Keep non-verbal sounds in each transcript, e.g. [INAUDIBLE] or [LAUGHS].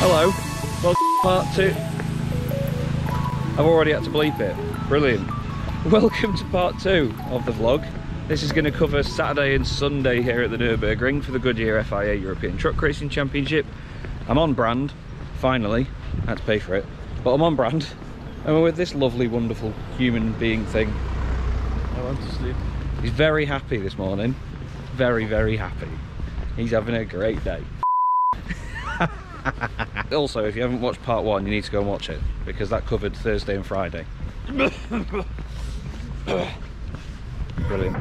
Hello, welcome to part two. I've already had to bleep it. Brilliant. [LAUGHS] Welcome to part two of the vlog. This is going to cover Saturday and Sunday here at the Nürburgring for the Goodyear FIA European Truck Racing Championship. I'm on brand, finally. I had to pay for it, but I'm on brand. And we're with this lovely, wonderful human being thing. I want to sleep. He's very happy this morning. Very, very happy. He's having a great day. also, if you haven't watched part one, you need to go and watch it because that covered Thursday and Friday. Brilliant.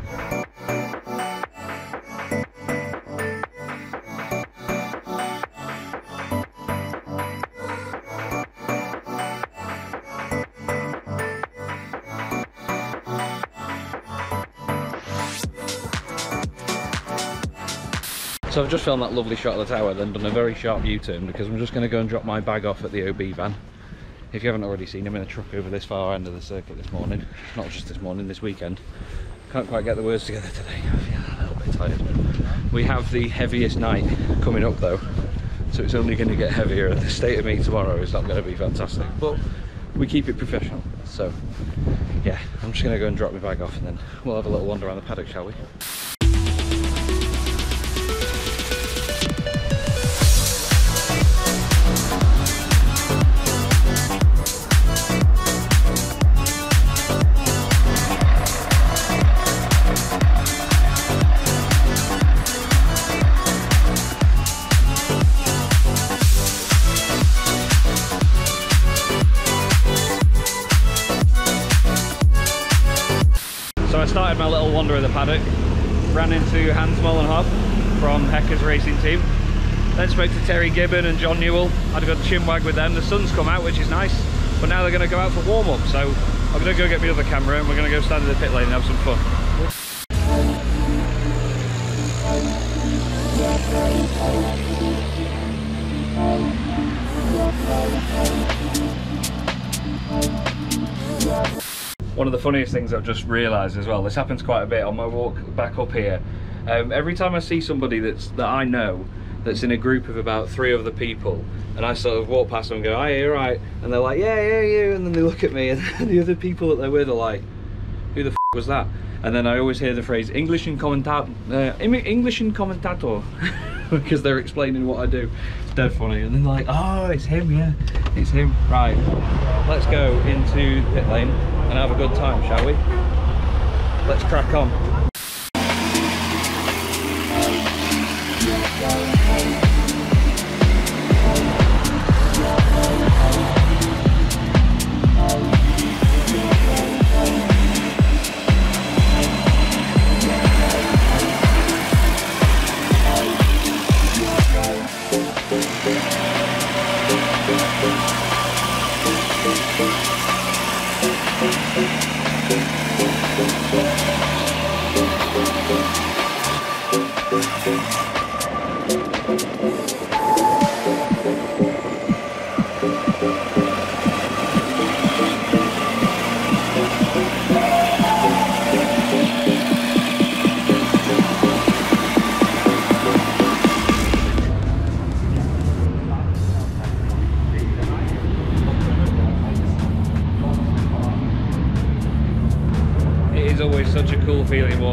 So I've just filmed that lovely shot of the tower, then done a very sharp U-turn because I'm just going to go and drop my bag off at the OB van. If you haven't already seen him in a truck over this far end of the circuit this morning, not just this morning, this weekend. Can't quite get the words together today. I feel a little bit tired. We have the heaviest night coming up though, so it's only going to get heavier. The state of me tomorrow is not going to be fantastic, but we keep it professional. So yeah, I'm just going to go and drop my bag off and then we'll have a little wander around the paddock, shall we? Ran into Hans Molenhoff from Hecker's racing team, then spoke to Terry Gibbon and John Newell, had a good chinwag with them, the sun's come out which is nice, but now they're going to go out for warm-up, so I'm going to go get my other camera and we're going to go stand in the pit lane and have some fun. One of the funniest things I've just realised as well, this happens quite a bit on my walk back up here. Um, every time I see somebody that's that I know that's in a group of about three other people, and I sort of walk past them and go, "Hi, you're right?" and they're like, "Yeah, yeah, you," and then they look at me, and [LAUGHS] the other people that they're with are like, "Who the was that?" And then I always hear the phrase "English in commentator," uh, English in commentator, because they're explaining what I do. It's dead funny, and they're like, "Oh, it's him, yeah, it's him." Right, let's go into pit lane and have a good time, shall we? Let's crack on.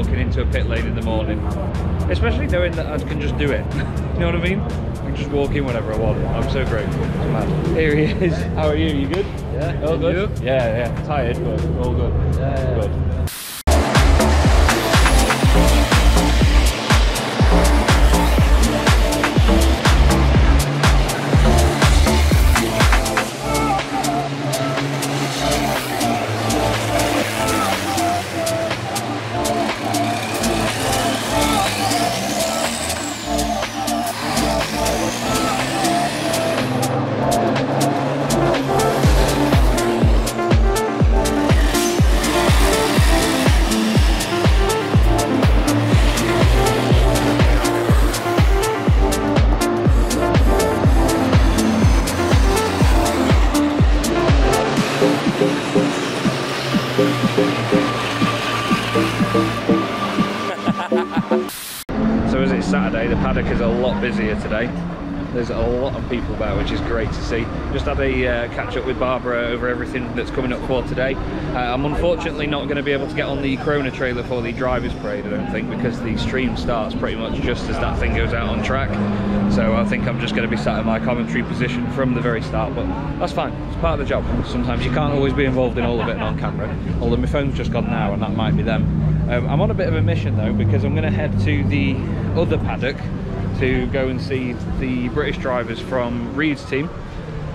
Walking into a pit lane in the morning, especially knowing that I can just do it. [LAUGHS] you know what I mean? I can just walk in whenever I want. I'm so grateful. It's mad. Here he is. How are you? You good? Yeah. All good? you? Yeah, yeah. Tired, but all good. Yeah. Good. Is a lot busier today. There's a lot of people there, which is great to see. Just had a uh, catch up with Barbara over everything that's coming up for today. Uh, I'm unfortunately not going to be able to get on the Corona trailer for the drivers' parade, I don't think, because the stream starts pretty much just as that thing goes out on track. So I think I'm just going to be sat in my commentary position from the very start, but that's fine. It's part of the job. Sometimes you can't always be involved in all of it and on camera. Although my phone's just gone now, and that might be them. Um, I'm on a bit of a mission though because I'm going to head to the other paddock to go and see the British drivers from Reed's team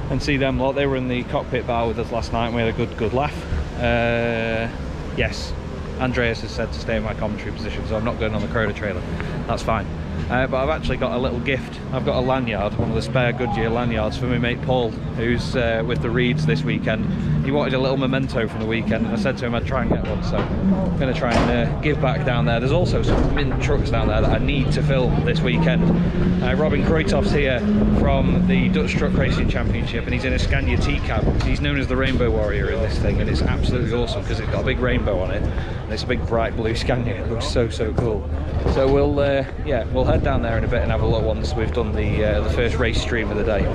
and see them lot. They were in the cockpit bar with us last night and we had a good good laugh. Uh, yes, Andreas has said to stay in my commentary position so I'm not going on the Corona trailer. That's fine. Uh, but I've actually got a little gift. I've got a lanyard, one of the spare Goodyear lanyards for my mate Paul, who's uh, with the Reeds this weekend. He wanted a little memento from the weekend, and I said to him I'd try and get one, so I'm going to try and uh, give back down there. There's also some mint trucks down there that I need to film this weekend. Uh, Robin Kruitoff's here from the Dutch Truck Racing Championship, and he's in a Scania T-cab. He's known as the Rainbow Warrior in this thing, and it's absolutely awesome because it's got a big rainbow on it, and it's a big bright blue Scania. It looks so, so cool. So we'll, uh, yeah, we'll head down there in a bit and have a look once we've done the uh, the first race stream of the day.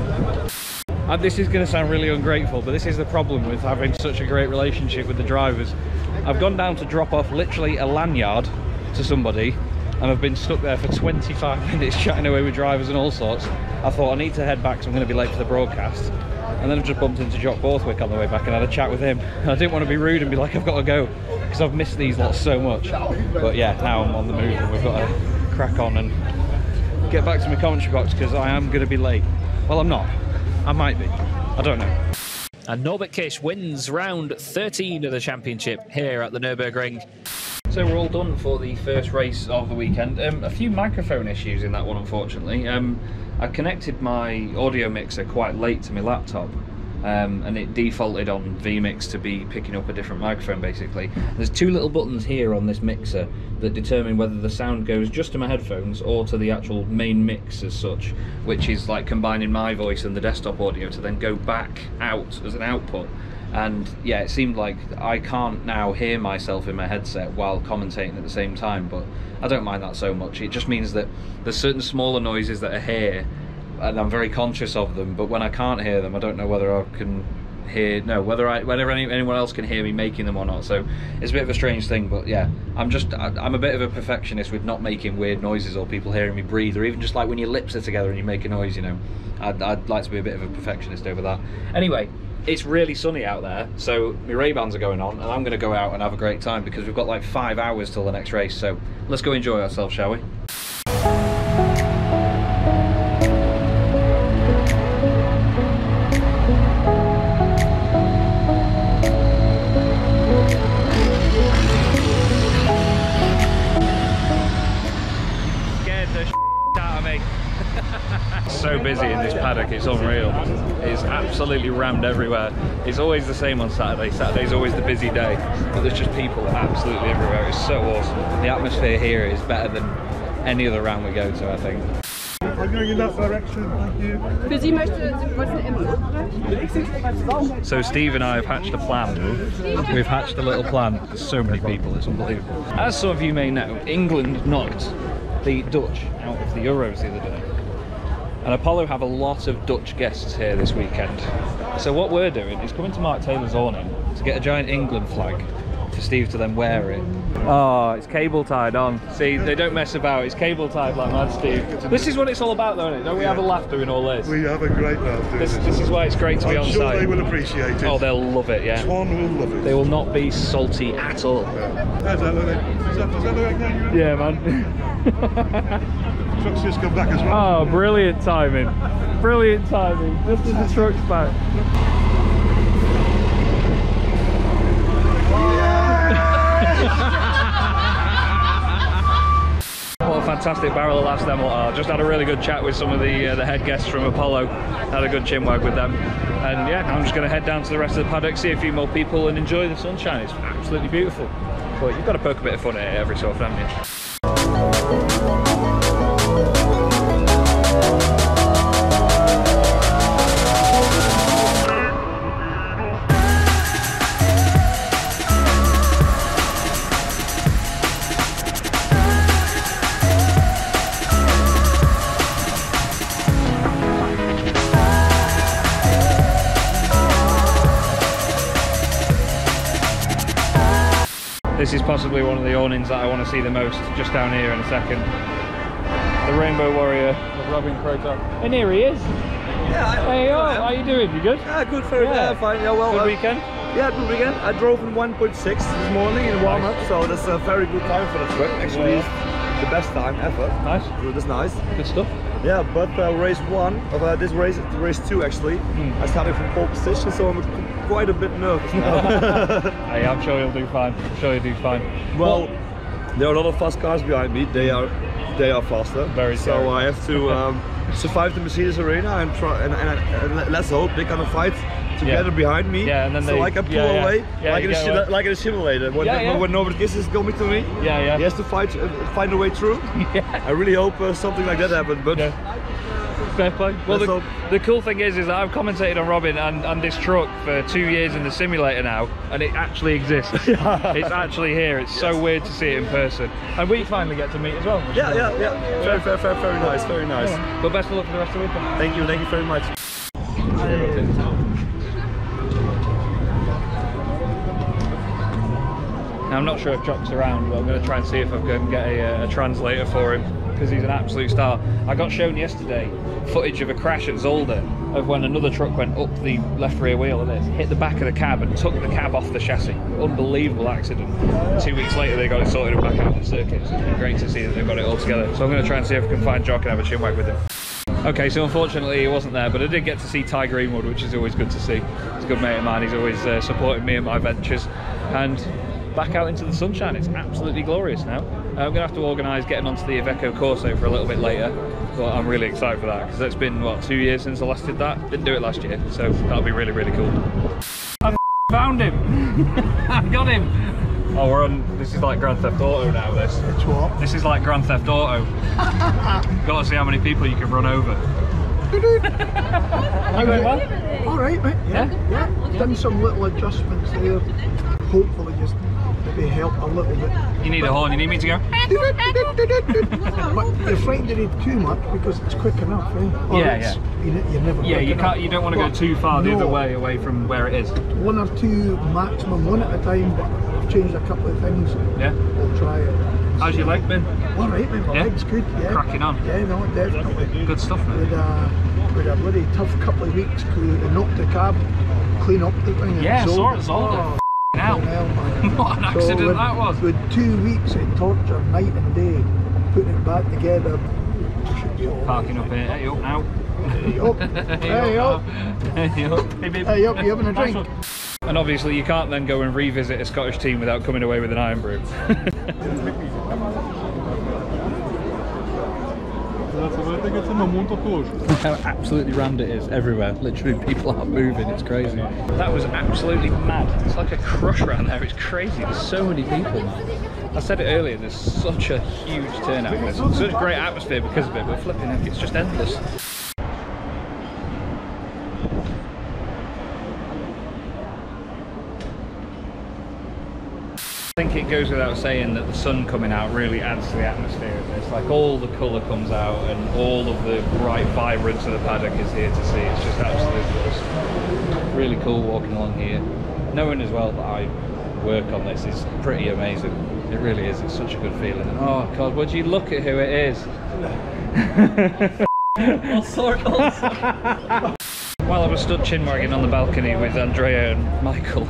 And this is going to sound really ungrateful, but this is the problem with having such a great relationship with the drivers. I've gone down to drop off literally a lanyard to somebody, and I've been stuck there for 25 [LAUGHS] minutes chatting away with drivers and all sorts. I thought I need to head back, so I'm going to be late for the broadcast. And then I've just bumped into Jock Borthwick on the way back and had a chat with him. [LAUGHS] I didn't want to be rude and be like, I've got to go, because I've missed these lots so much. But yeah, now I'm on the move and we've got to crack on and get back to my commentary box because I am going to be late. Well, I'm not. I might be. I don't know. And Norbert Kiss wins round 13 of the championship here at the Nürburgring. So we're all done for the first race of the weekend. Um, a few microphone issues in that one, unfortunately. Um, I connected my audio mixer quite late to my laptop, um, and it defaulted on vMix to be picking up a different microphone basically. There's two little buttons here on this mixer that determine whether the sound goes just to my headphones or to the actual main mix as such, which is like combining my voice and the desktop audio to then go back out as an output. And yeah, it seemed like I can't now hear myself in my headset while commentating at the same time, but I don't mind that so much. It just means that there's certain smaller noises that are here and I'm very conscious of them. But when I can't hear them, I don't know whether I can hear no whether I whether any, anyone else can hear me making them or not. So it's a bit of a strange thing. But yeah, I'm just I, I'm a bit of a perfectionist with not making weird noises or people hearing me breathe or even just like when your lips are together and you make a noise. You know, I'd, I'd like to be a bit of a perfectionist over that. Anyway. It's really sunny out there, so my Ray-Bans are going on, and I'm going to go out and have a great time because we've got like five hours till the next race. So let's go enjoy ourselves, shall we? Busy in this paddock, it's unreal. It's absolutely rammed everywhere. It's always the same on Saturday. Saturday's always the busy day, but there's just people absolutely everywhere. It's so awesome. The atmosphere here is better than any other round we go to, I think. I'm going in that direction, thank you. Für Sie möchte, Sie wollten So Steve and I have hatched a plan. We've hatched a little plan. There's so many people, it's unbelievable. As some of you may know, England knocked the Dutch out of the Euros the other day. And Apollo have a lot of Dutch guests here this weekend. So what we're doing is coming to Mark Taylor's awning to get a giant England flag for Steve to then wear it. Oh, it's cable tied on. See, they don't mess about. It's cable tied like mad, Steve. This is what it's all about, though, isn't it? Don't we have a laugh doing all this? We have a great laugh doing This, this. this is why it's great to be I'm on sure site. they will appreciate it. Oh, they'll love it, yeah. Swan will love it. They will not be salty at all. How's that, Lily? Is that, is that the right thing? Yeah, man. Truck's just come back as well. oh, brilliant timing. Brilliant timing. Just as the truck's back. [LAUGHS] What a fantastic barrel of laughs them lot. Just had a really good chat with some of the uh, the head guests from Apollo. Had a good chinwag with them. And yeah, I'm just going to head down to the rest of the paddock, see a few more people and enjoy the sunshine. It's absolutely beautiful. But you've got to poke a bit of fun at it every so often, haven't you? Possibly one of the awnings that I want to see the most, just down here in a second. The Rainbow Warrior of Robin Croto. And here he is. Yeah, I, Hey, oh, how are you doing? You good? yeah, good, very Yeah. yeah. fine. Yeah, well, Good uh, weekend? yeah, good weekend. I drove in 1.6 this morning in warm up, so that's a very good time for the truck. Actually, Yeah. it's the best time ever. Nice. So that's nice. Good stuff. Yeah, but uh, race one of uh, this race, race two actually, Hmm. I started from pole position, so I'm quite a bit nervous now. [LAUGHS] Hey, I'm sure you'll do fine. I'm sure you'll do fine. well, there are a lot of fast cars behind me. They are they are faster. Very so scary. I have to [LAUGHS] um, survive the Mercedes arena and try and, and, and let- let's hope they kind of fight together behind me. Yeah, and then so they- like I pull yeah, yeah. away, Yeah, like, in a get sim- away. like in a simulator. When, Yeah, yeah. when nobody is coming to me, Yeah, yeah. he has to fight, uh, find a way through. [LAUGHS] Yeah. I really hope uh, something like that happens. But Yeah. Fair play. Well, the, the cool thing is, is that I've commentated on Robin and, and this truck for two years in the simulator now, and it actually exists. [LAUGHS] it's actually here. It's so weird to see it in person, and we finally get to meet as well. is yeah, yeah, yeah. Very, very, very, very nice. Very nice. But best of luck for the rest of the weekend. Thank you. Thank you very much. Now, I'm not sure if Jock's around, but I'm going to try and see if I can get a, uh, a translator for him because he's an absolute star. I got shown yesterday footage of a crash at Zolder of when another truck went up the left rear wheel of this, hit the back of the cab and took the cab off the chassis. Unbelievable accident. Two weeks later, they got it sorted and back out on the circuit. So it's been great to see that they've got it all together. So I'm going to try and see if I can find Jock and have a chinwag with him. Okay, so unfortunately he wasn't there, but I did get to see Ty Greenwood, which is always good to see. He's a good mate of mine. He's always uh, me in my ventures, and back out into the sunshine. It's absolutely glorious now. Uh, I'm gonna have to organise getting onto the Iveco Corso for a little bit later, but I'm really excited for that because it's been what two years since I last did that. Didn't do it last year, so that'll be really really cool. I found him. [LAUGHS] I got him. Oh, we're on. This is like Grand Theft Auto now. This. It's what? This is like Grand Theft Auto. [LAUGHS] Got to see how many people you can run over. you going well? All right, mate. Yeah, yeah. Done some little adjustments there. Hopefully, just help a little bit. You need a horn. You need me to go. [LAUGHS] but you're finding it too much because it's quick enough, eh? Or Yeah, yeah. You, you're never. Yeah, you enough. can't. You don't want to go too far the no, other way away from where it is. One or two maximum, one at a time. But I've changed a couple of things. Yeah. We'll try it. How's your leg been? All right. My Yeah? leg's good. Yeah. Cracking on. Yeah, no, definitely. Good stuff, With man. a with a bloody tough couple of weeks to knock the cab, clean up the thing. Yeah, it's saw all- it, saw it. Now, hell, what an accident with, that was. With two weeks of torture, night and day, putting it back together, should be all right. Parking up here. Hey up now. Hey up, [LAUGHS] hey up, Hey up. Hey, babe. hey up, you having a drink? And obviously, you can't then go and revisit a Scottish team without coming away with an Irn-Bru. [LAUGHS] That's what I think it's in the month of course. [LAUGHS] How absolutely rammed it is everywhere. Literally, people aren't moving. It's crazy. That was absolutely mad. It's like a crush around there. It's crazy. There's so many people, man. I said it earlier. There's such a huge turnout. There's such a great atmosphere because of it. But flipping heck, it's just endless. It goes without saying that the sun coming out really adds to the atmosphere of this. Like all the colour comes out and all of the bright vibrance of the paddock is here to see. It's just absolutely awesome. Really cool walking along here. Knowing as well that I work on this is pretty amazing. It really is. It's such a good feeling. Oh God, would you look at who it is? [LAUGHS] [LAUGHS] While I was stood chin wagging on the balcony with Andrea and Michael,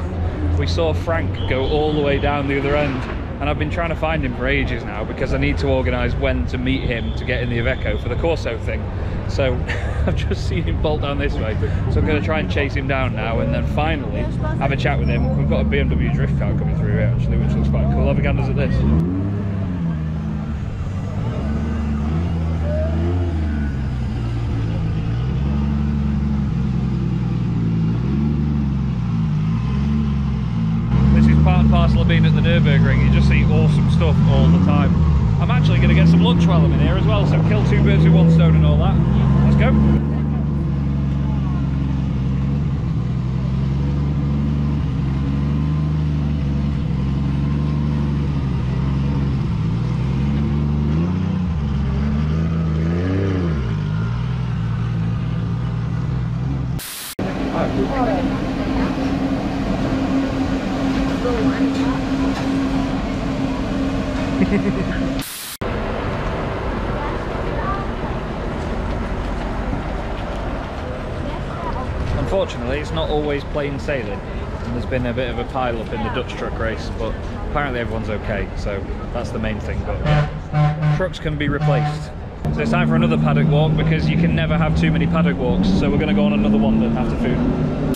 we saw Frank go all the way down the other end. And I've been trying to find him for ages now because I need to organise when to meet him to get in the Iveco for the Corso thing. So [LAUGHS] I've just seen him bolt down this way. So I'm going to try and chase him down now and then finally have a chat with him. We've got a BMW drift car coming through here actually, which looks quite cool. Have a ganders at. This is part and parcel of being at the Nürburgring. You just see awesome stuff all the time. I'm actually going to get some lunch while I'm in here as well, so kill two birds with one stone and all that. Let's go. Not always plain sailing. And there's been a bit of a pile up in the Dutch truck race, but apparently everyone's okay, so that's the main thing. But trucks can be replaced. So it's time for another paddock walk because you can never have too many paddock walks. So we're going to go on another one then after food.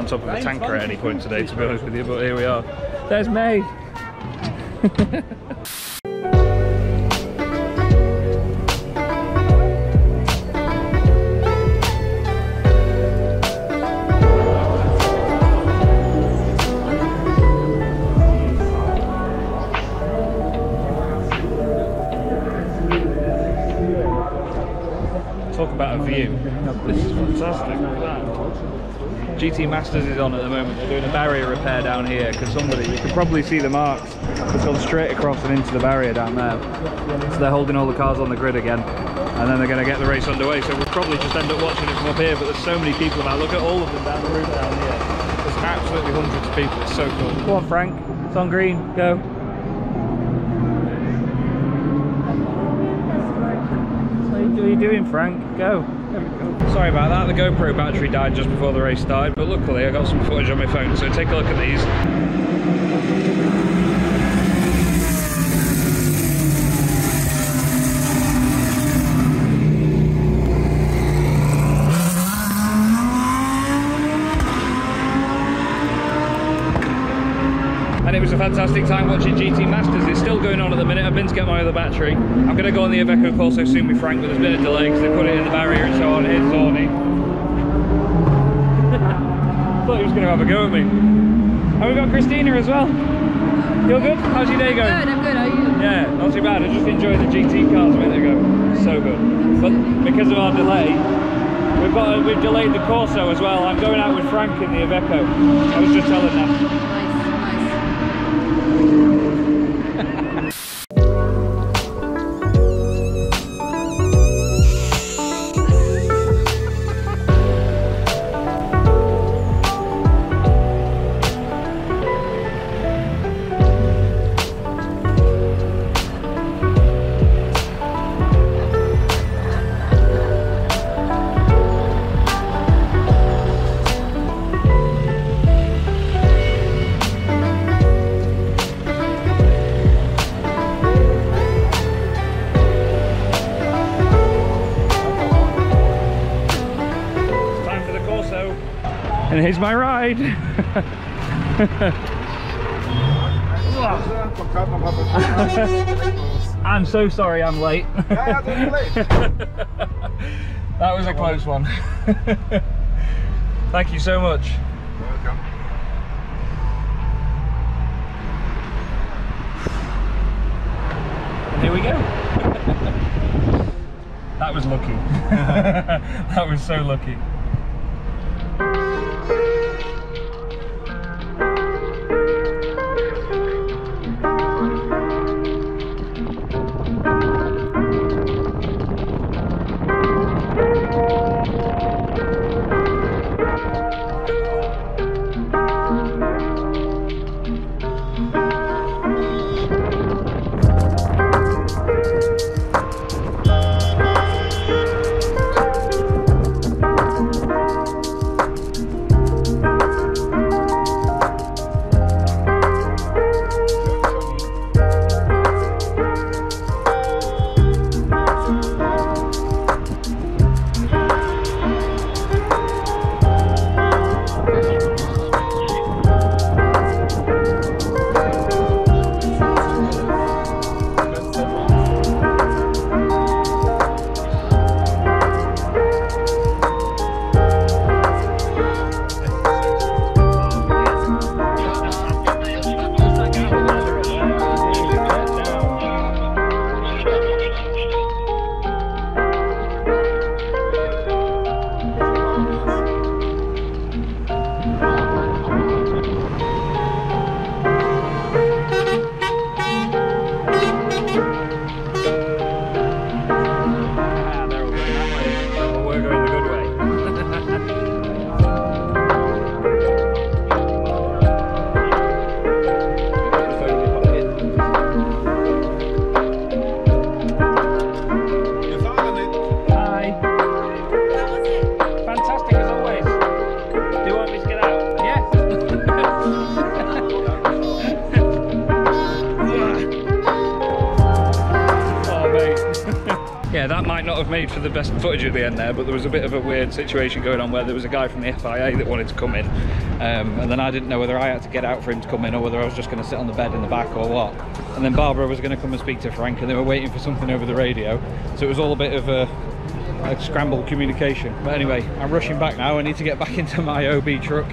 On top of a tanker at any point today, to be honest with you, but here we are. There's May. [LAUGHS] Talk about a view. This is fantastic. Look at that. GT Masters is on at the moment. They're doing a barrier repair down here because somebody, you can probably see the marks. It's gone straight across and into the barrier down there. So they're holding all the cars on the grid again. And then they're going to get the race underway. So we'll probably just end up watching it from up here. But there's so many people about. Look at all of them down the route down here. There's absolutely hundreds of people. It's so cool. Come on, Frank. It's on green. Go. What are you doing, Frank? Go. Sorry about that, the GoPro battery died just before the race started, but luckily I got some footage on my phone, so take a look at these. Fantastic time watching GT Masters. It's still going on at the minute. I've been to get my other battery. I'm going to go on the Iveco Corso soon with Frank, but there's been a delay because they put it in the barrier and so on. Here's Zorny. [LAUGHS] Thought he was going to have a go at me. And we've got Christina as well. You're good? How's your day going? Good, I'm good. How are you? Yeah, not too bad. I just enjoyed the GT cars a minute ago. So good. But because of our delay, we've got we've delayed the Corso as well. I'm going out with Frank in the Iveco. I was just telling them. Here's my ride. [LAUGHS] I'm so sorry I'm late. [LAUGHS] that was a close one. [LAUGHS] Thank you so much. And here we go. that was lucky. that was so lucky. Made for the best footage at the end there, but there was a bit of a weird situation going on where there was a guy from the FIA that wanted to come in, um, and then I didn't know whether I had to get out for him to come in or whether I was just going to sit on the bed in the back or what. And then Barbara was going to come and speak to Frank, and they were waiting for something over the radio, so it was all a bit of a, a scrambled communication. But anyway, I'm rushing back now. I need to get back [LAUGHS] into my OB truck,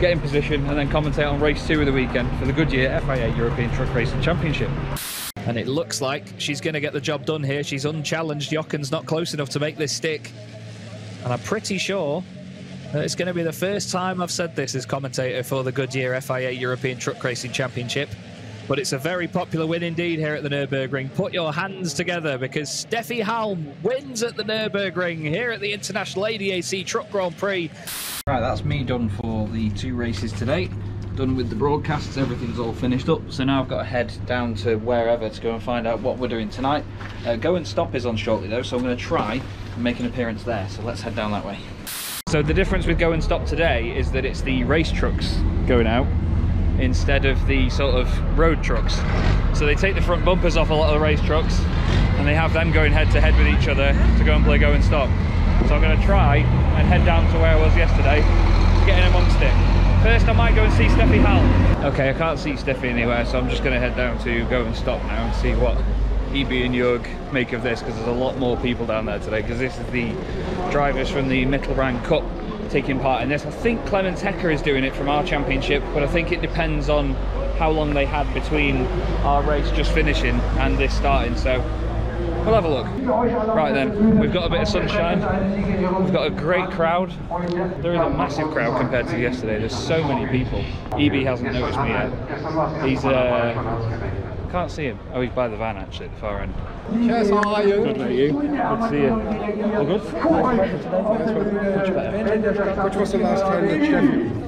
get in position, and then commentate on race two of the weekend for the Goodyear FIA European Truck Racing Championship. And it looks like she's going to get the job done here. She's unchallenged. Jochen's not close enough to make this stick. And I'm pretty sure that it's going to be the first time I've said this as commentator for the Goodyear FIA European Truck Racing Championship. But it's a very popular win indeed here at the Nürburgring. Put your hands together because Steffi Halm wins at the Nürburgring here at the International ADAC Truck Grand Prix. Right, that's me done for the two races today done with the broadcasts, everything's all finished up. So now I've got to head down to wherever to go and find out what we're doing tonight. Uh, go and stop is on shortly though, so I'm going to try and make an appearance there. So let's head down that way. So the difference with Go and Stop today is that it's the race trucks going out instead of the sort of road trucks. So they take the front bumpers off a lot of the race trucks and they have them going head to head with each other to go and play Go and Stop. So I'm going to try and head down to where I was yesterday, get in amongst it. First, I might go and see Steffi Halm. Okay, I can't see Steffi anywhere, so I'm just going to head down to go and stop now and see what EB and Jörg make of this, because there's a lot more people down there today, because this is the drivers from the Mittelrang Cup taking part in this. I think Clemens Hecker is doing it from our championship, but I think it depends on how long they had between our race just finishing and this starting, so We'll have a look. Right then, we've got a bit of sunshine. We've got a great crowd. There is a massive crowd compared to yesterday. There's so many people. EB hasn't noticed me yet. He's uh can't see him. Oh, he's by the van actually at the far end. Cheers, how are you? Good mate, you. Good to see you. All good? Much better. Which was the last time that Steffi?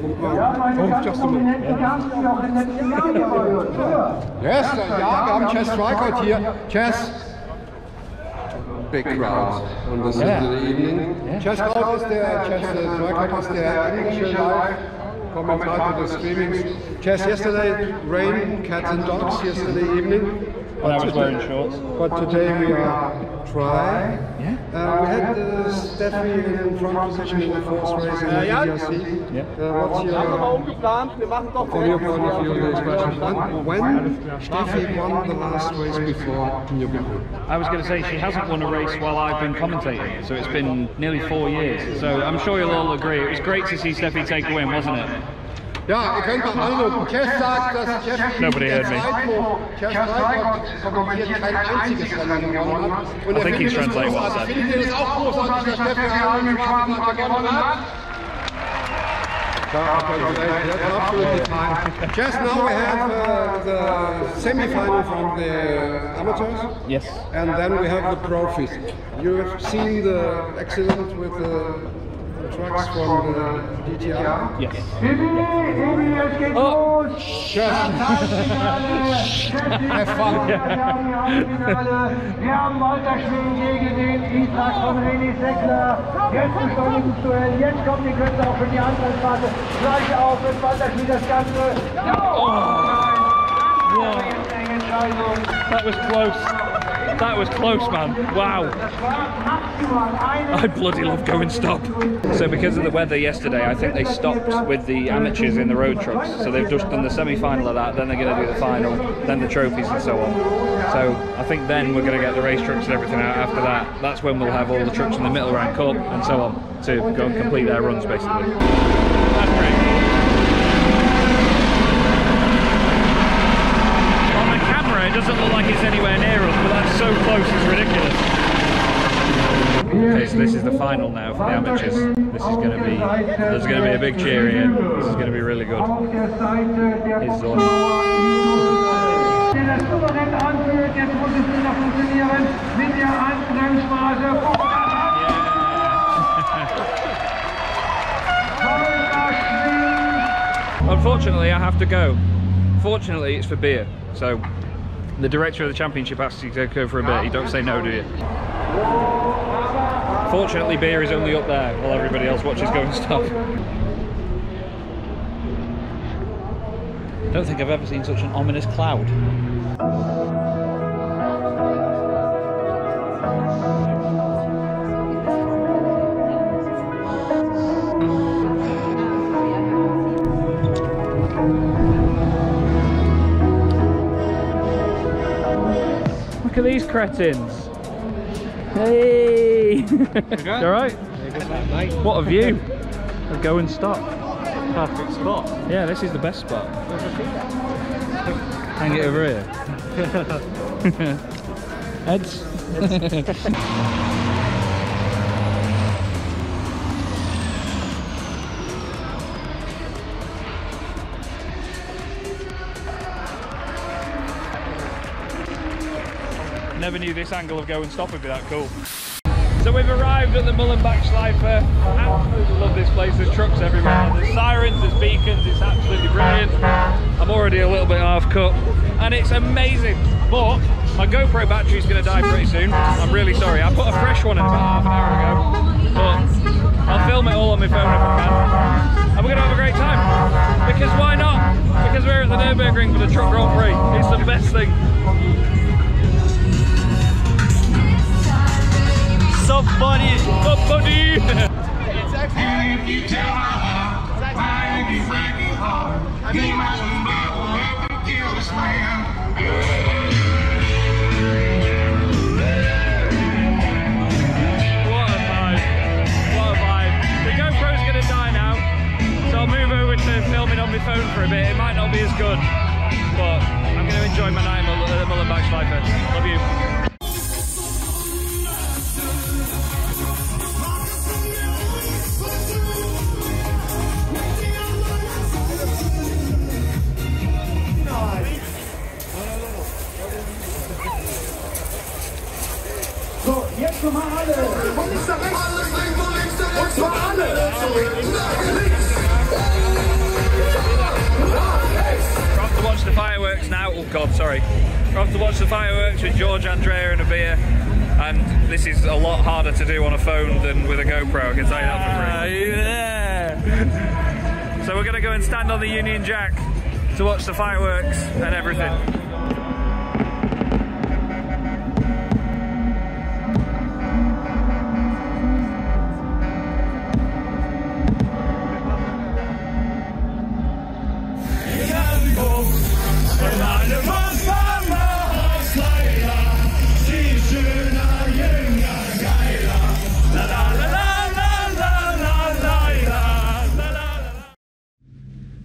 Oh, just a minute. Yes, ja, wir haben Chaz Draycott hier. Chaz. Big crowd. Uh, on the Saturday evening. Chaz Draycott is der, Chaz Draycott is der englische Live. commentator, the streaming. Chaz yesterday, rain, cats and dogs yesterday evening. When I was wearing shorts. But today we are try. Yeah. Uh, we had uh, Steffi in front position in the first race in the DRC. Yeah. Uh, what's your, from your point of view, the expression? When, when Steffi won the last race before Nürburgring? I was going to say she hasn't won a race while I've been commentating, so it's been nearly four years. So I'm sure you'll all agree. It was great to see Steffi take a win, wasn't it? Ja, ihr könnt mal anrufen. Chaz sagt, dass Steffi Nobody heard me. Zeit, wo Chaz kommentiert, kein einziges Rennen gewonnen hat. Und I er think he's findet es translating what I großartig. said. Findet ihr das auch großartig, dass Steffi Hallen gewonnen hat? Absolutely. Just now we have uh, the semi-final from the amateurs. Yes. And then we have the trophies. You have seen the accident with the, the trucks from the DTR? Yes. Oh, just have fun. Wir haben Walter Schwing gegen den Isaac von René Seckler. Jetzt beschleunigendes Duell. Jetzt kommt die Kürze auch für die Anfangsphase. Gleich auf mit Walter Schwing das Ganze. Whoa. Entscheidung. That was close. That was close, man. Wow. I bloody love going stop. So because of the weather yesterday, I think they stopped with the amateurs in the road trucks. So they've just done the semi-final of that, then they're going to do the final, then the trophies and so on. So I think then we're going to get the race trucks and everything out after that. That's when we'll have all the trucks in the middle rank up and so on to go and complete their runs basically. On the camera, it doesn't look like it's anywhere near us, but that's so close, it's ridiculous. Okay, so this is the final now for the amateurs. This is going to be, there's going to be a big cheer here. This is going to be really good. Anfangsphase. [LAUGHS] Unfortunately, I have to go. Fortunately, it's for beer. So the director of the championship asks you to go for a bit. You don't say no, do you? Fortunately, beer is only up there while everybody else watches going stuff. Don't think I've ever seen such an ominous cloud. Look at these cretins. Hey! [LAUGHS] you alright? What a view! a Go and stop. Perfect spot. Yeah, this is the best spot. Hang it over here. [LAUGHS] Heads. Never knew this angle of go and stop would be that cool. So we've arrived at the Mullenbach Schleifer. Absolutely love this place. There's trucks everywhere. There's sirens, there's beacons. It's absolutely brilliant. I'm already a little bit half cut, and it's amazing. But my GoPro battery's going to die pretty soon. I'm really sorry. I put a fresh one in about half an hour ago, but I'll film it all on my phone if I can. And we're going to have a great time. Because why not? Because we're at the Nürburgring for the Truck Grand Prix. It's the best thing. GoPro's gonna die now, so I'll move over to filming on my phone for a bit. It might not be as good, but I'm gonna enjoy my night at the Mullenbach Schleifer. Love you. So, jetzt nochmal alle. Und links nach rechts. Und zwar alle. We're off to watch the fireworks now. Oh God, sorry. We're off to watch the fireworks with George, Andrea, and a beer. And this is a lot harder to do on a phone than with a GoPro. I can tell you that for free. So we're gonna go and stand on the Union Jack to watch the fireworks and everything.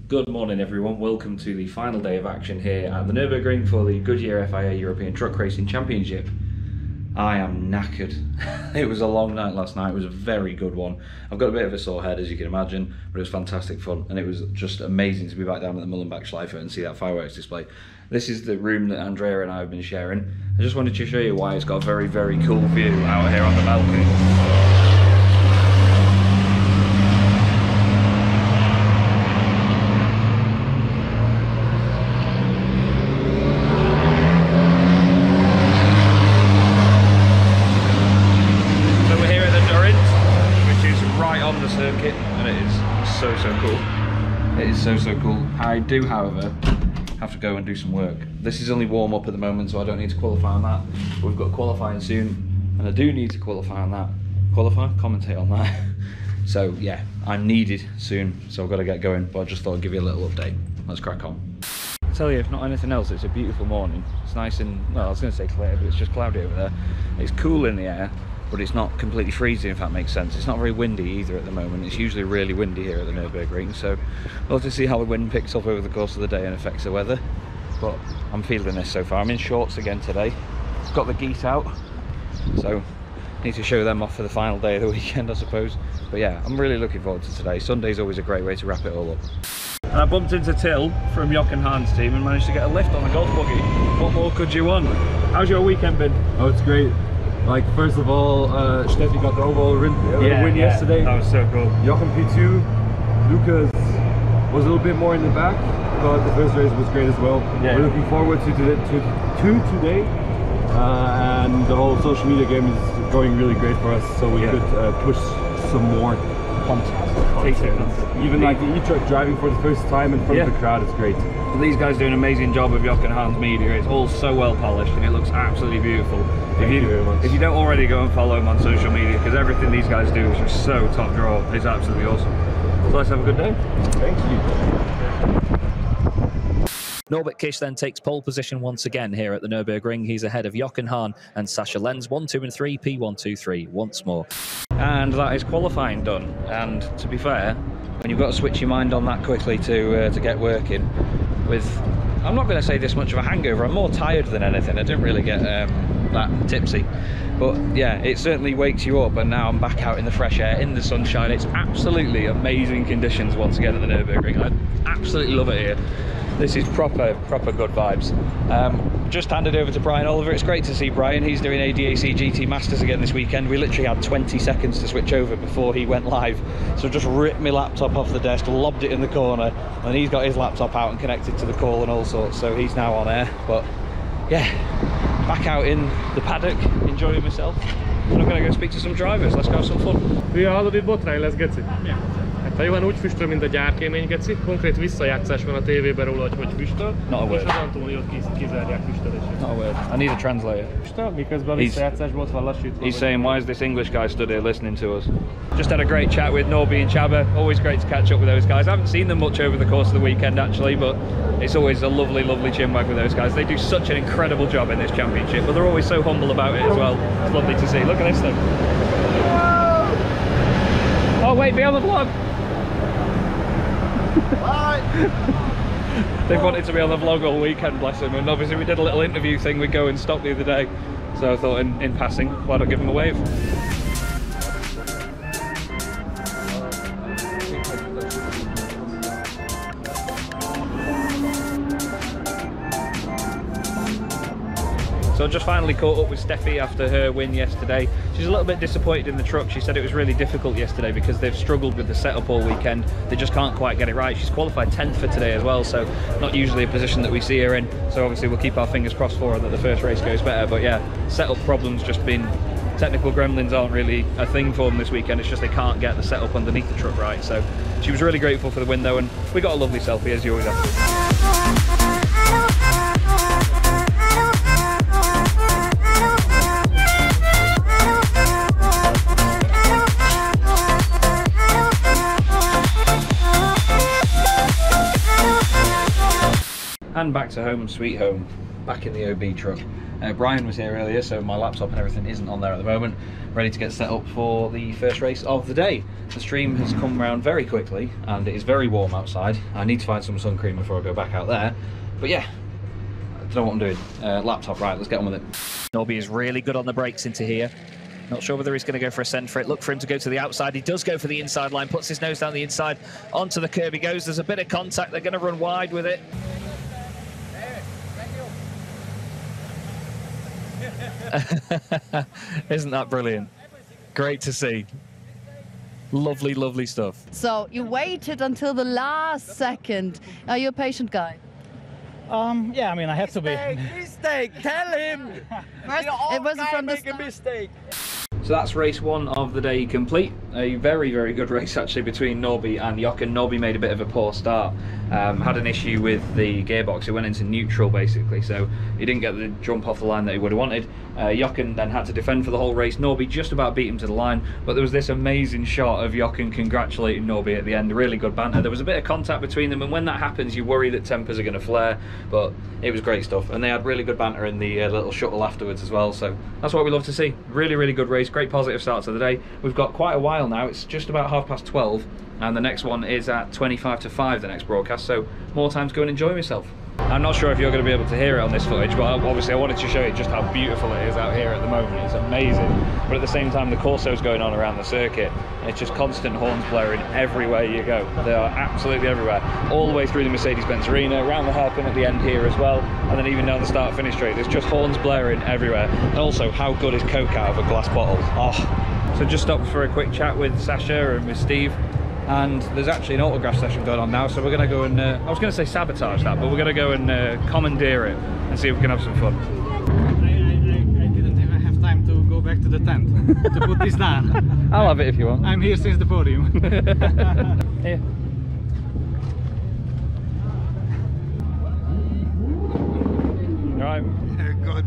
Good morning, everyone. Welcome to the final day of action here at the Nürburgring for the Goodyear FIA European Truck Racing Championship. I am knackered. [LAUGHS] it was a long night last night. It was a very good one. I've got a bit of a sore head, as you can imagine, but it was fantastic fun, and it was just amazing to be back down at the Mullenbach Schleifer and see that fireworks display. This is the room that Andrea and I have been sharing. I just wanted to show you why it's got a very, very cool view out here on the balcony. So we're here at the Dorint, which is right on the circuit, and it is so so cool. It is so so cool. I do, however, have to go and do some work. This is only warm up at the moment, so I don't need to qualify on that. We've got qualifying soon, and I do need to qualify on that. Qualify, commentate on that. [LAUGHS] So yeah, I'm needed soon, so I've got to get going. But I just thought I'd give you a little update. Let's crack on. I tell you, if not anything else, it's a beautiful morning. It's nice and, well, I was going to say clear, but it's just cloudy over there. It's cool in the air, but it's not completely freezing, if that makes sense. It's not very windy either at the moment. It's usually really windy here at the Nürburgring, so we'll have to see how the wind picks up over the course of the day and affects the weather. But I'm feeling this so far. I'm in shorts again today. Got the geese out, so need to show them off for the final day of the [LAUGHS] weekend, I suppose. But yeah, I'm really looking forward to today. Sunday's always a great way to wrap it all up. And I bumped into Till from Jochen Hahn's team and managed to get a lift on a golf buggy. What more could you want? How's your weekend been? Oh, it's great. Like, first of all, uh, Steffi got the overall win, uh, win yesterday. That was so cool. Jochen P2, Lucas was a little bit more in the back, but the first race was great as well. Yeah. We're looking forward to, to, to, to today. Uh, and the whole social media game is going really great for us, so we Yeah. could uh, push some more Content. Even like the e-truck driving for the first time in front Yeah. of the crowd is great. These guys do an amazing job of Jochen Hahn's media. It's all so well polished and it looks absolutely beautiful. Thank if you very much. If you don't already go and follow them on social media, because everything these guys do is just so top draw. It's absolutely awesome. So let's have a good day. Thank you. Norbert Kiss then takes pole position once again here at the Nürburgring. He's ahead of Jochen Hahn and Sascha Lenz. 1, 2 and 3, P1, 2, 3 once more. And that is qualifying done. And to be fair, when you've got to switch your mind on that quickly to uh, to get working with I'm not going to say this much of a hangover. I'm more tired than anything. I didn't really get um, that tipsy. But yeah it certainly wakes you up and now I'm back out in the fresh air in the sunshine. It's absolutely amazing conditions once again at the Nürburgring. I absolutely love it here this is proper proper good vibes. Um, just handed over to Brian Oliver. It's great to see Brian. He's doing ADAC GT Masters again this weekend. We literally had 20 seconds to switch over before he went live. So just ripped my laptop off the desk lobbed it in the corner and he's got his laptop out and connected to the call and all sorts. So he's now on air. But yeah back out in the paddock enjoying myself. And I'm gonna go speak to some drivers. Let's go have some fun. We are Hülye, hallod, itt botrány lesz, Geci? Hát ha Úgy füstöl, mint a gyárkémény, Geci, konkrét visszajátszás van a tévében róla, hogy hogy füstöl, Not a és word. az Antóniót kiz- kizárják füstölését. not a word I need a translator Füstöl, miközben a He's- visszajátszásból ott van lassítva. He's saying, why is this English guy stood here listening to us? Just had a great chat with Norby and Csaba. Always great to catch up with those guys. I haven't seen them much over the course of the weekend, actually, but it's always a lovely, lovely chinwag with those guys. They do such an incredible job in this championship, but they're always so humble about it as well. It's lovely to see. Look at this thing. Oh, wait, be on the vlog. [LAUGHS] They've wanted to be on the vlog all weekend, bless them. And obviously, we did a little interview thing with Go and Stop the other day. So I thought, in, in passing, why not give them a wave? Just finally caught up with Steffi after her win yesterday. She's a little bit disappointed in the truck. She said it was really difficult yesterday because they've struggled with the setup all weekend. They just can't quite get it right. She's qualified 10th for today as well, so not usually a position that we see her in. So obviously we'll keep our fingers crossed for her that the first race goes better. But yeah, setup problems just been technical gremlins aren't really a thing for them this weekend. It's just they can't get the setup underneath the truck right. So she was really grateful for the win though, and we got a lovely selfie as you always have. And back to home and sweet home back in the OB truck uh, Brian was here earlier so my laptop and everything isn't on there at the moment ready to get set up for the first race of the day the stream has come round very quickly and it is very warm outside I need to find some sun cream before I go back out there but yeah I don't know what I'm doing uh, laptop right let's get on with it Norby is really good on the brakes into here. Not sure whether he's going to go for a send for it. Look for him to go to the outside. He does go for the inside line, puts his nose down the inside onto the curb. He goes. There's a bit of contact. They're going to run wide with it. [LAUGHS] Isn't that brilliant? Great to see. Lovely, lovely stuff. So you waited until the last second. Are you a patient guy? Um, yeah, I mean, I have to be. Mistake, tell him. [LAUGHS] First, it wasn't from the start. So that's race one of the day complete. A very, very good race actually between Norby and Jochen. Norby made a bit of a poor start. Um, had an issue with the gearbox. It went into neutral basically, so he didn't get the jump off the line that he would have wanted. Uh, Jochen then had to defend for the whole race. Norby just about beat him to the line, but there was this amazing shot of Jochen congratulating Norby at the end. Really good banter. There was a bit of contact between them, and when that happens, you worry that tempers are going to flare. But it was great stuff, and they had really good banter in the uh, little shuttle afterwards as well. So that's what we love to see. Really, really good race. Great positive start to the day. We've got quite a while now. It's just about half past twelve, and the next one is at twenty-five to five. The next broadcast, so more time to go and enjoy myself. I'm not sure if you're going to be able to hear it on this footage, but obviously I wanted to show you just how beautiful it is out here at the moment. It's amazing. But at the same time, the Corso's going on around the circuit, and it's just constant horns blaring everywhere you go. They are absolutely everywhere. All the way through the Mercedes-Benz Arena, around the hairpin at the end here as well, and then even down the start-finish straight. There's just horns blaring everywhere. And also, how good is Coke out of a glass bottle? Oh. So just stopped for a quick chat with Sascha and with Steve and there's actually an autograph session going on now so we're going to go and uh, I was going to say sabotage that but we're going to go and uh, commandeer it and see if we can have some fun I, I, I, I didn't even have time to go back to the tent to put this down. [LAUGHS] I'll have it if you want I'm here since the podium. [LAUGHS] here [LAUGHS] right Good.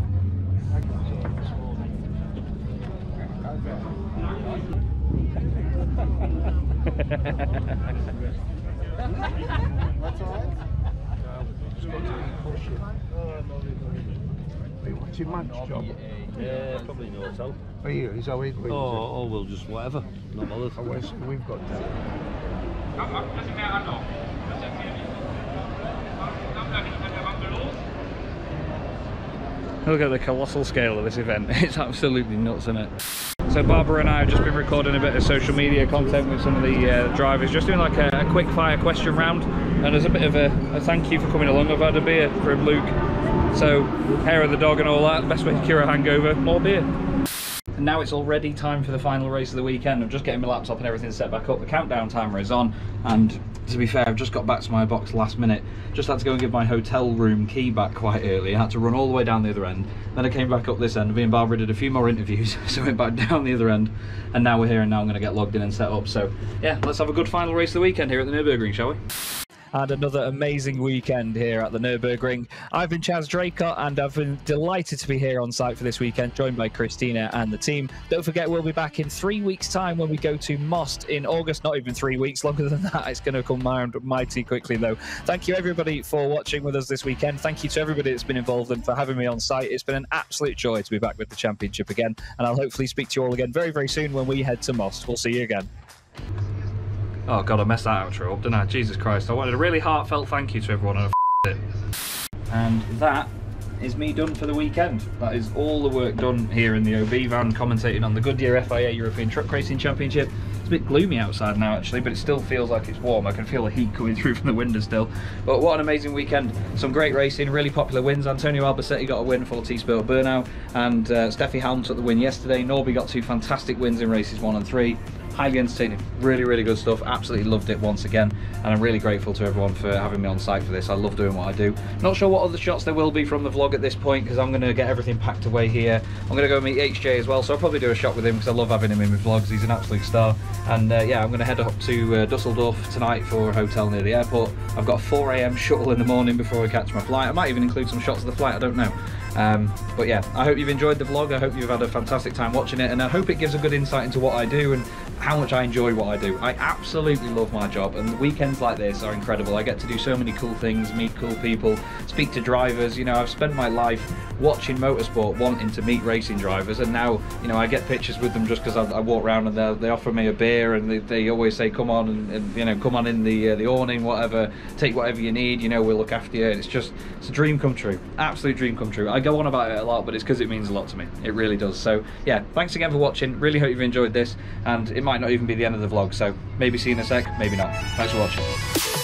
That's alright. Are you watching match, John? Yeah, probably in the hotel. Are you? Is that where you're? Oh, oh, we'll just whatever. Not bothered. Oh, where's- we've got that. Look at the colossal scale of this event. [LAUGHS] It's absolutely nuts, isn't it? So Barbara and I have just been recording a bit of social media content with some of the uh, drivers, just doing like a, a quick fire question round. And as a bit of a, a thank you for coming along, I've had a beer from Luke. So hair of the dog and all that, best way to cure a hangover, more beer. And now it's already time for the final race of the weekend. I'm just getting my laptop and everything set back up. The countdown timer is on, and to be fair, I've just got back to my box last minute. Just had to go and give my hotel room key back quite early. I had to run all the way down the other end. Then I came back up this end. Me and Barbara did a few more interviews, [LAUGHS] so I went back down the other end. And now we're here, and now I'm going to get logged in and set up. So yeah, let's have a good final race of the weekend here at the Nürburgring, shall we? And another amazing weekend here at the Nürburgring. I've been Chaz Draycott and I've been delighted to be here on site for this weekend, joined by Christina and the team. Don't forget, we'll be back in three weeks' time when we go to Most in August. Not even three weeks, longer than that. It's going to come around mighty quickly, though. Thank you, everybody, for watching with us this weekend. Thank you to everybody that's been involved and for having me on site. It's been an absolute joy to be back with the championship again, and I'll hopefully speak to you all again very, very soon when we head to Most. We'll see you again. Oh god, I messed that outro up, didn't I? Jesus Christ. I wanted a really heartfelt thank you to everyone and I it. And that is me done for the weekend. That is all the work done here in the OB van, commentating on the Goodyear FIA European Truck Racing Championship. It's a bit gloomy outside now actually, but it still feels like it's warm. I can feel the heat coming [LAUGHS] through from the window still. But what an amazing weekend. Some great racing, really popular wins. Antonio Albacete got a win for T-Sport Bernau, and uh, Steffi Halm took the win yesterday. Norby got two fantastic wins in races one and three highly entertaining. Really really good stuff. Absolutely loved it once again. And i'm really grateful to everyone for having me on site for this. I love doing what i do. Not sure what other shots there will be from the vlog at this point because i'm going to get everything packed away here. I'm going to go meet hj as well so i'll probably do a shot with him because i love having him in my vlogs. He's an absolute star. And uh, yeah i'm going to head up to uh, dusseldorf tonight for a hotel near the airport. I've got a 4 a.m shuttle in the morning before i catch my flight. I might even include some shots of the flight i don't know. Um, but yeah, I hope you've enjoyed the vlog. I hope you've had a fantastic time watching it, and I hope it gives a good insight into what I do and how much I enjoy what I do. I absolutely love my job, and weekends like this are incredible. I get to do so many cool things, meet cool people, speak to drivers. You know, I've spent my life watching motorsport, wanting to meet racing drivers, and now you know I get pictures with them just because I, I, walk around and they offer me a beer, and they, they always say, "Come on," and, and, you know, come on in the uh, the awning, whatever. Take whatever you need. You know, we'll look after you. It's just it's a dream come true, absolute dream come true. I go on about it a lot, but it's because it means a lot to me. It really does. So yeah, thanks again for watching. Really hope you've enjoyed this, and it might not even be the end of the vlog. So maybe see you in a sec, maybe not. Thanks for watching.